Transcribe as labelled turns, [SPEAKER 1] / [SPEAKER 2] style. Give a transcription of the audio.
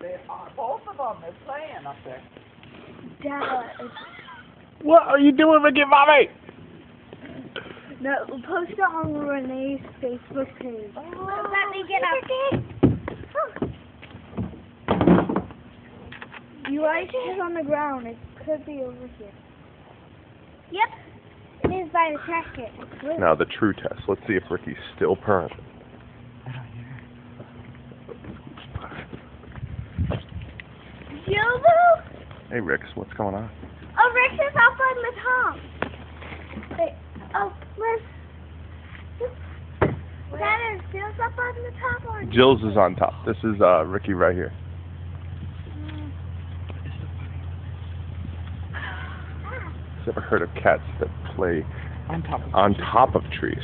[SPEAKER 1] They are, both of them, they're playing up there.
[SPEAKER 2] Dad,
[SPEAKER 3] What are you doing, Ricky Bobby?
[SPEAKER 2] no, we'll post it on Renee's Facebook page.
[SPEAKER 4] Let me get up.
[SPEAKER 2] You like it on the ground. It could be over here.
[SPEAKER 4] Yep. It is by the casket.
[SPEAKER 3] Now the true test. Let's see if Ricky's still purring.
[SPEAKER 4] Yobo?
[SPEAKER 3] Hey, Rix, what's going on?
[SPEAKER 4] Oh, Rex is up on the top. Wait. Oh, where's... That is Jill's up on the top or...
[SPEAKER 3] Jill's is on top. This is uh, Ricky right here. Ever heard of cats that play
[SPEAKER 1] On top of
[SPEAKER 3] on top of trees?